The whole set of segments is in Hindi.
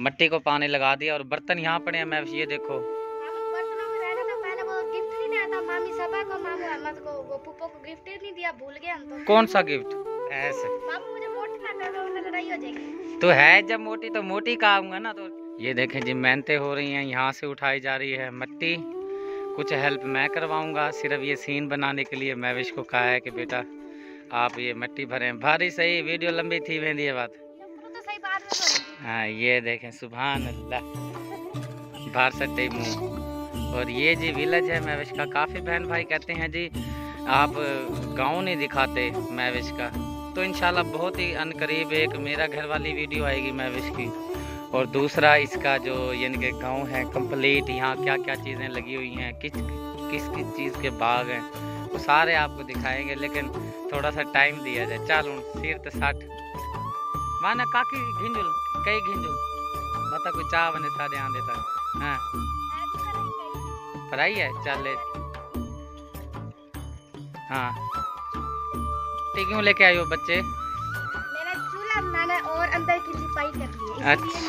मट्टी को पानी लगा दिया और बर्तन यहाँ पड़े हैं। मैं ये देखो। कौन सा गिफ्ट ऐसे। तो है जब मोटी तो मोटी का आऊँगा ना तो। ये देखें जी, मेहनतें हो रही हैं। यहाँ से उठाई जा रही है मट्टी। कुछ हेल्प मैं करवाऊँगा। सिर्फ़ ये सीन बनाने के लिए मैविश को कहा है कि बेटा, आप ये मट्टी भरें। भारी सही वीडियो लंबी थी वेंदी है बात। हाँ ये देखें सुबहान अल्लाह सट्टे मुँह। और ये जी विलेज है मैविश का, काफ़ी बहन भाई कहते हैं जी, आप गाँव नहीं दिखाते मैविश का। तो इंशाल्लाह बहुत ही अनकरीब एक मेरा घर वाली वीडियो आएगी मैविश की। और दूसरा इसका जो, यानी कि गाँव है कंप्लीट यहाँ क्या क्या चीज़ें लगी हुई हैं, किस किस किस चीज़ के बाग हैं, वो सारे आपको दिखाएँगे, लेकिन थोड़ा सा टाइम दिया जाए। चल सिर तो साठ। माना काकी, घिंजुल। कई घिंजुल बता कोई चाह बने सारे आंदे तक। हाँ। पढ़ाई है? चल ले। हाँ। क्यों लेके आयो बच्चे? मेरा चूल्हा मैंने और अंदर की लिपाई कर ली अच्छा।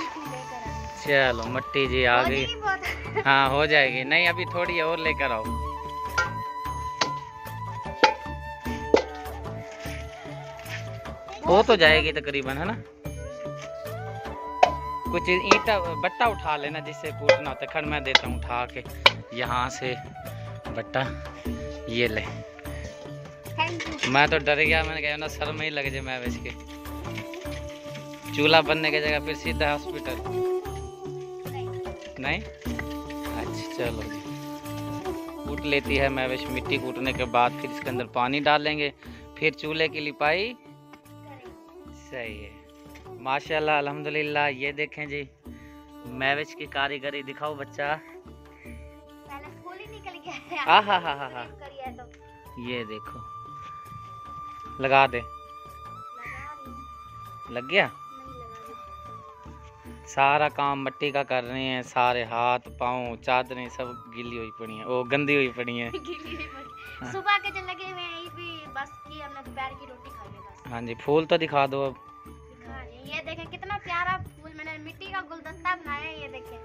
चलो, मट्टी जी आ गई। हाँ हो जाएगी। नहीं, अभी थोड़ी और लेकर आओ। हो तो जाएगी तकरीबन, है ना? कुछ ईटा बट्टा उठा लेना जिससे कूटना होता है। खड़ मैं देता हूँ उठा के। यहाँ से बट्टा ये ले। मैं तो डर गया मैंने कहा ना सर में ही लग जाए मैं वैसे के। चूल्हा बनने की जगह फिर सीधा हॉस्पिटल। नहीं? अच्छा चलो जी। कूट लेती है मैविश। मिट्टी कूटने के बाद फिर इसके अंदर पानी डालेंगे। फिर चूल्हे की लिपाई। सही है। माशाल्लाह अल्हम्दुलिल्लाह। ये देखें जी मैविश की कारीगरी दिखाओ बच्चा। ही निकल गया है। हा हा हा ये देखो। लगा दे। लगा गया। सारा काम मट्टी का कर रहे हैं सारे हाथ पाँव चादरें सब गीली हुई पड़ी हैं। वो गंदी हुई पड़ी हैं। हाँ। सुबह के जो लगे हुए हैं ये भी बस की हमने दोपहर की रोटी है बस। हाँ जी फूल तो दिखा दो अब। ये देखें कितना प्यारा फूल मैंने मिट्टी का गुलदस्ता बनाया है ये देखें।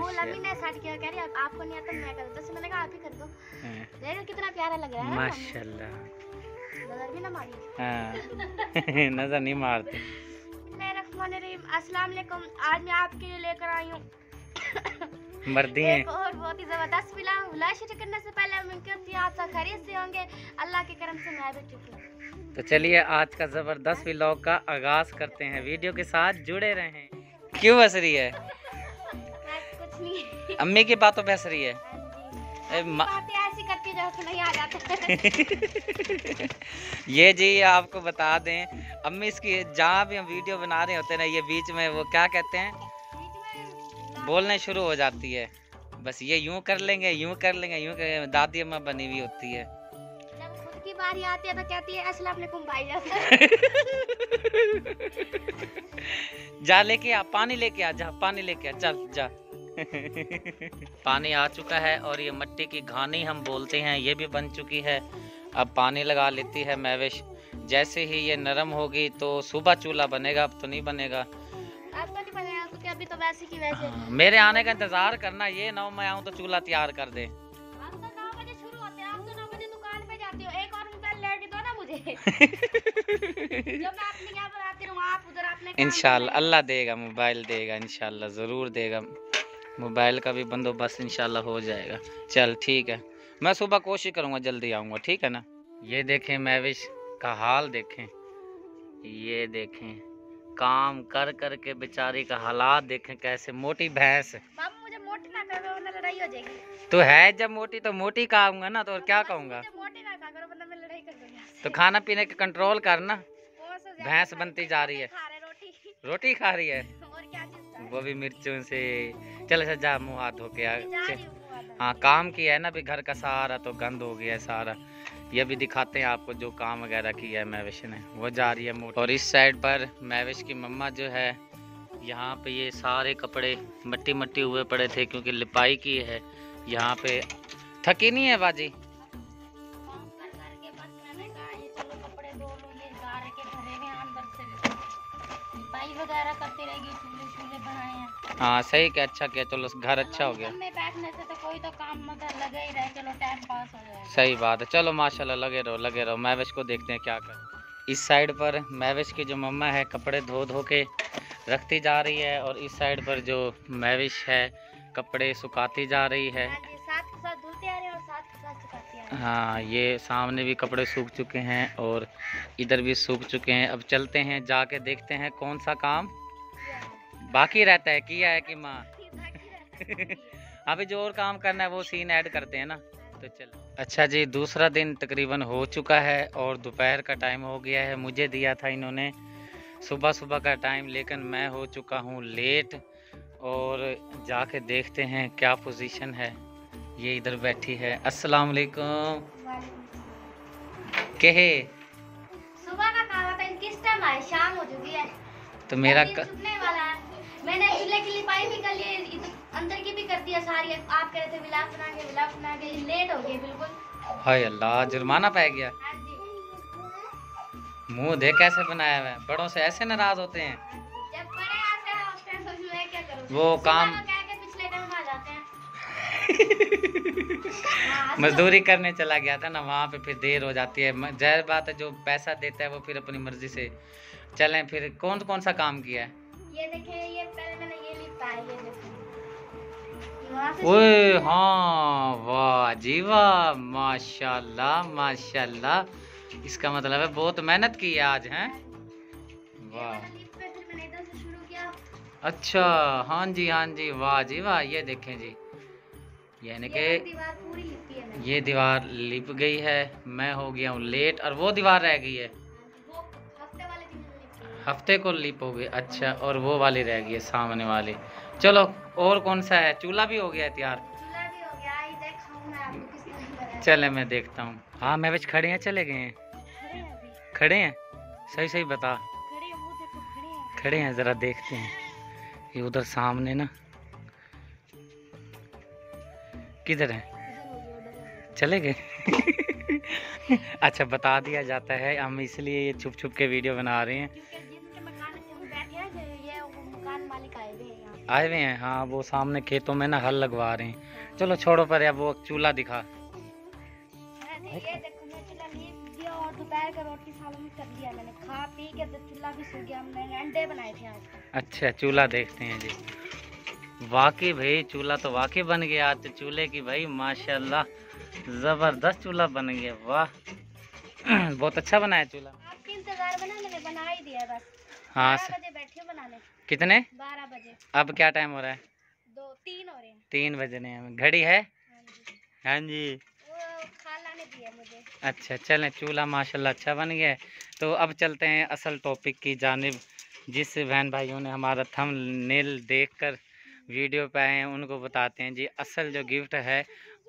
फूल अभी ने सेट किया कह रही है, आपको नहीं आता मैं कर दूँ। मैंने कहा आप ही कर दो। हाँ, देखो कितना प्यारा लग रहा है माशाल्लाह। नज़र भी ना मारी हाँ। नज़र नहीं मारते। बिस्मिल्लाहिर्रहमानिर्रहीम अस्सलाम वालेकुम। आज मैं आपके लिए लेकर आई हूँ। मर्दी हैं एक और बहुत ही ज़बरदस्त फ़िल्म लाइक शुरू करने से पहले मुमकिन थी आप सब खैरियत से होंगे। अल्लाह के करम से मैं भी ठीक हूँ। तो चलिए आज का ज़बरदस्त व्लॉग का आगाज़ करते हैं। वीडियो के साथ जुड़े रहें। क्यों हंस रही है? कुछ नहीं। अम्मी की बातों पे हंस रही है। करती आ ये जी आपको बता दें अम्मी इसकी जहाँ भी हम वीडियो बना रहे होते हैं ना ये बीच में वो क्या कहते हैं? बोलने शुरू हो जाती है। बस ये यूँ कर लेंगे यूँ कर लेंगे यूँ कर दादी अम्मा बनी हुई होती है। खुद की बारी आती है तो कहती है अस्सलाम वालेकुम भाईजान जा लेके आ पानी लेके आ जा पानी लेके आ चल जा। पानी आ चुका है और ये मट्टी की घानी हम बोलते हैं ये भी बन चुकी है। अब पानी लगा लेती है मैविश। जैसे ही ये नरम होगी तो सुबह चूल्हा बनेगा अब तो नहीं बनेगा। अब तो नहीं अभी तो वैसे की वैसे। हाँ, मेरे आने का इंतज़ार करना ये ना मैं आऊँ तो चूल्हा तैयार कर दे। हम तो नौ बजे शुरू होते हैं आप तो नौ बजे दुकान पे जाती हो। एक और मोबाइल लेट दो ना मुझे। जो मैं अपनी यहाँ पर आती रहूँ आप उधर अपने इंशाल्लाह अल्लाह देगा मोबाइल देगा इंशाल्लाह ज़रूर देगा। मोबाइल का भी बंदोबस्त इंशाल्लाह हो जाएगा। चल ठीक है। मैं सुबह कोशिश करूँगा जल्दी आऊँगा ठीक है ना? ये देखें मैविश का हाल देखें। ये देखें। काम कर कर के बेचारी का हालात देखें कैसे मोटी भैंस मुझे मोटी ना करो वरना लड़ाई हो जाएगी। तो है जब मोटी तो मोटी का आऊँगा ना तो और क्या कहूँगा? मोटी ना कहा वरना मैं लड़ाई कर दूँगी तो खाना पीने का कंट्रोल करना भैंस बनती जा रही है। रोटी। रोटी खा रही है? वो भी मिर्चों से। चल अच्छा जा मुँह हाथ धो के हूँ। हाँ काम किया है ना भी घर का सारा तो गंद हो गया है सारा। ये भी दिखाते हैं आपको जो काम वगैरह किया है महवेश ने। वो जा रही है मोटर। और इस साइड पर महवेश की मम्मा जो है, यहाँ पे ये सारे कपड़े मट्टी मट्टी हुए पड़े थे क्योंकि लिपाई की है। यहाँ पे थकी नहीं है बाजी? हाँ सही क्या अच्छा किया चलो घर अच्छा हो गया। तो कोई तो काम मतलब लगे ही रहे चलो टाइम पास हो जाएगा। सही बात है चलो माशाल्लाह लगे रहो लगे रहो मैविश को देखते हैं क्या कर। इस साइड पर मैविश की जो मम्मा है कपड़े धो धो के रखती जा रही है और इस साइड पर जो मैविश है कपड़े सुखाती जा रही है। हाँ साथ साथ धुलते आ रहे और साथ साथ सुखाते आ रहे हाँ ये सामने भी कपड़े सूख चुके हैं और इधर भी सूख चुके हैं। अब चलते हैं जाके देखते हैं कौन सा काम बाकी रहता है किया है कि माँ? अभी जो और काम करना है वो सीन ऐड करते हैं ना तो चलो। अच्छा जी दूसरा दिन तकरीबन हो चुका है और दोपहर का टाइम हो गया है मुझे दिया था इन्होंने। सुबह सुबह का टाइम लेकिन मैं हो चुका हूँ लेट और जाके देखते हैं क्या पोजीशन है। ये इधर बैठी है। अस्सलाम वालेकुम। कहे? सुबह का काम था किस टाइम आए शाम हो चुकी है। तो मेरा क... मैंने चूल्हे की लिपाई भी कर ली अंदर की भी कर दिया सारी। आप कह रहे थे विलाप बना के विलाप बना के लेट हो गए बिल्कुल। हाय अल्लाह जुर्माना पै गया। हाँ मुँह देख कैसे बनाया हुआ है? बड़ों से ऐसे नाराज़ होते हैं। जब बड़े आते हैं उस टाइम तो मैं क्या करूँ? वो काम- के पिछले टाइम आ जाते हैं। हाँ, मजदूरी करने चला गया था ना वहाँ पे फिर देर हो जाती है। ज़ाहिर बात है जो पैसा देता है वो फिर अपनी मर्ज़ी से। चलें फिर कौन कौन सा काम किया है? ये देखिए ये पहले मैंने ये लिपा है ये देखिए ओए हाँ। वाह जी वाह माशाल्लाह माशाल्लाह। इसका मतलब है बहुत मेहनत की आज हैं? वाह। अच्छा हाँ जी हाँ जी वाह जी वाह ये देखें जी। यानी कि ये दीवार लिप गई है मैं हो गया हूँ लेट और वो दीवार रह गई है। हफ़्ते को लिप हो गई। अच्छा और वो वाली रह गई है सामने वाली। चलो और कौन सा है? चूल्हा भी हो गया है तैयार हो। चले मैं देखता हूँ। हाँ मैं बस खड़े हैं चले गए हैं। खड़े हैं सही सही बता। खड़े हैं ज़रा देखते हैं। ये उधर सामने ना। किधर है? चले गए। अच्छा बता दिया जाता है। हम इसलिए ये छुप छुप के वीडियो बना रहे हैं। आए हुए हैं। हैं वो सामने खेतों में ना हल लगवा रहे हैं। चलो छोड़ो पर अब वो चूल्हा दिखा। तो अच्छा चूल्हा देखते हैं जी। वाकई भाई चूल्हा तो वाकई बन गया आज चूल्हे की भाई माशाल्लाह ज़बरदस्त चूल्हा बन गया वाह। बहुत अच्छा बनाया चूल्हा। आपके इंतज़ार में मैंने बना ही दिया बस। हाँ बजे बैठे बनाने। कितने? बारह बजे। अब क्या टाइम हो रहा है? दो तीन हो रहे हैं। तीन बजने हैं घड़ी है? हाँ जी। हाँ अच्छा चलें चूल्हा माशाल्लाह अच्छा बन गया है। तो अब चलते हैं असल टॉपिक की जानब। जिस बहन भाइयों ने हमारा थम नेल देख कर वीडियो पे आए हैं उनको बताते हैं जी असल जो गिफ्ट है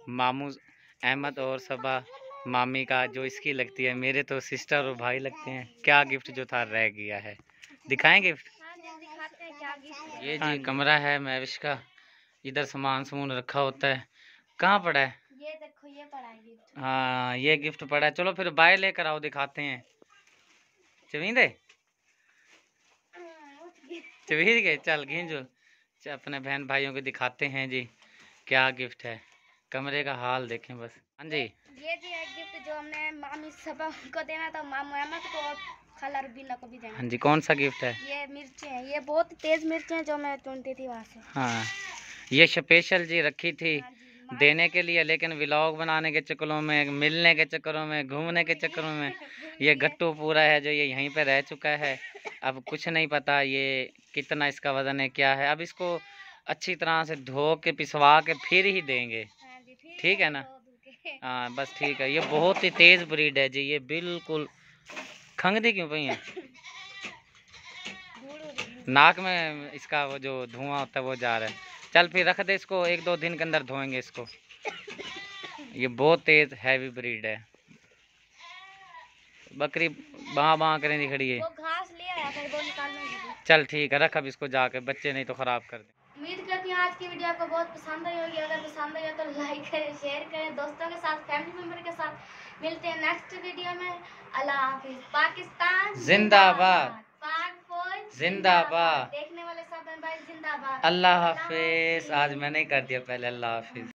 मामू अहमद और सबा मामी का जो इसकी लगती है मेरे तो सिस्टर और भाई लगते हैं। क्या गिफ्ट जो था रह गया है। दिखाएँ गिफ्ट हाँ जी दिखाते हैं क्या गिफ्ट ये जी कमरा है मैविश का। इधर सामान समून रखा होता है। कहाँ पड़ा है? ये देखो ये पड़ा है गिफ्ट हाँ ये गिफ्ट पड़ा है। चलो फिर बाय लेकर आओ दिखाते हैं। चवींदे? चवीर गए चल घिंजो। अपने बहन भाइयों को दिखाते हैं जी क्या गिफ्ट है। कमरे का हाल देखें बस। हाँ जी। ये जी है गिफ्ट जो हमने मामी सबा को देना था मामू अहमद को। और खाला रुबीना को भी देना हाँ जी कौन सा गिफ्ट है? ये मिर्चें हैं ये बहुत तेज मिर्चें हैं जो मैं चुनती थी वहाँ से। हाँ ये स्पेशल जी रखी थी हाँ जी देने के लिए लेकिन व्लॉग बनाने के चक्करों में मिलने के चक्करों में घूमने के चक्करों में ये गट्टू पूरा है जो ये यहीं पे रह चुका है। अब कुछ नहीं पता ये कितना इसका वज़न है क्या है। अब इसको अच्छी तरह से धो के पिसवा के फिर ही देंगे। हाँ ठीक है ना? हाँ बस ठीक है। ये बहुत ही तेज़ ब्रीड है जी ये बिल्कुल खंगदी क्यों पई है? रही। नाक में इसका वो जो धुआँ होता है वो जा रहा है। चल फिर रख दे इसको एक दो दिन के अंदर धोएँगे इसको। ये बहुत तेज़ हैवी ब्रीड है। बकरी बाँ बाँ करें दी खड़ी है। वो घास ले आया वो निकालने के लिए चल ठीक है रख अब इसको जाके बच्चे नहीं तो ख़राब कर दे। उम्मीद करती हूँ आज की वीडियो आपको बहुत पसंद आई होगी। अगर पसंद आई हो तो लाइक करें शेयर करें दोस्तों के साथ फैमिली मेंबर के साथ। मिलते हैं नेक्स्ट वीडियो में। अल्लाह हाफिज। पाकिस्तान जिंदाबाद। पाक फौज जिंदाबाद। देखने वाले सब जिंदाबाद। अल्लाह हाफिज। आज मैंने कर दिया पहले अल्लाह हाफिज।